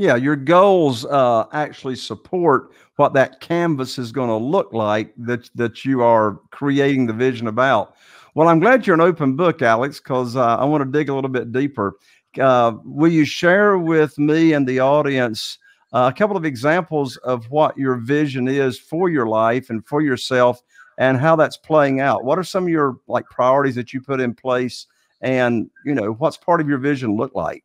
Yeah, your goals uh, actually support what that canvas is going to look like that that you are creating the vision about. Well, I'm glad you're an open book, Alex, because uh, I want to dig a little bit deeper. Uh, will you share with me and the audience uh, a couple of examples of what your vision is for your life and for yourself, and how that's playing out? What are some of your like priorities that you put in place, and you know what's part of your vision look like?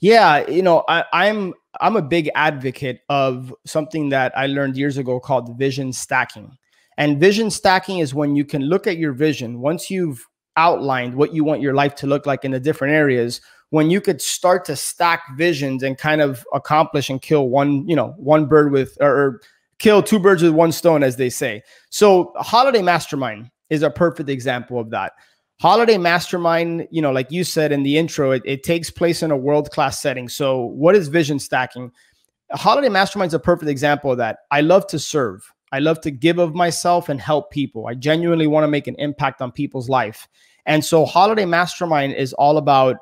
Yeah, you know, I, I'm I'm a big advocate of something that I learned years ago called vision stacking. And vision stacking is when you can look at your vision once you've outlined what you want your life to look like in the different areas when you could start to stack visions and kind of accomplish and kill one you know one bird with or, kill two birds with one stone as they say so holiday mastermind is a perfect example of that holiday mastermind you know like you said in the intro it, it takes place in a world-class setting. So what is vision stacking? Holiday mastermind is a perfect example of that. I love to serve. I love to give of myself and help people. I genuinely want to make an impact on people's life. And so holiday mastermind is all about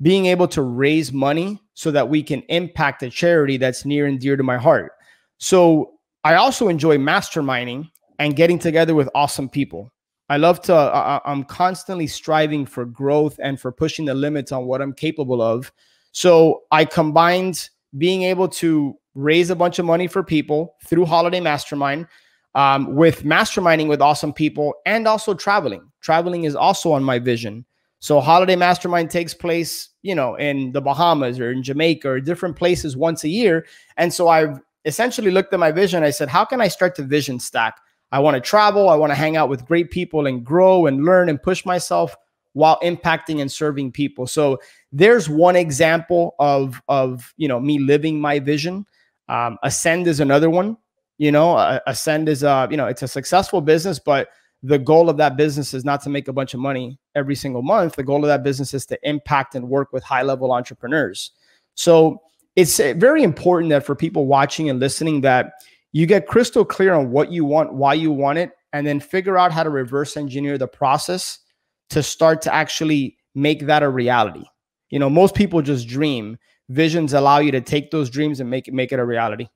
being able to raise money so that we can impact a charity that's near and dear to my heart. So i also enjoy masterminding and getting together with awesome people I love to, uh, I'm constantly striving for growth and for pushing the limits on what I'm capable of. So I combined being able to raise a bunch of money for people through Holiday Mastermind um, with masterminding with awesome people and also traveling. Traveling is also on my vision. So Holiday Mastermind takes place, you know, in the Bahamas or in Jamaica or different places once a year. And so I've essentially looked at my vision. I said, how can I start to vision stack? I want to travel. I want to hang out with great people and grow and learn and push myself while impacting and serving people. So there's one example of of you know me living my vision. Um, Ascend is another one. You know, uh, Ascend is a you know it's a successful business, but the goal of that business is not to make a bunch of money every single month. The goal of that business is to impact and work with high level entrepreneurs. So it's uh, very important that for people watching and listening that you get crystal clear on what you want, why you want it, and then figure out how to reverse engineer the process to start to actually make that a reality. You know, most people just dream. Visions allow you to take those dreams and make it make it a reality.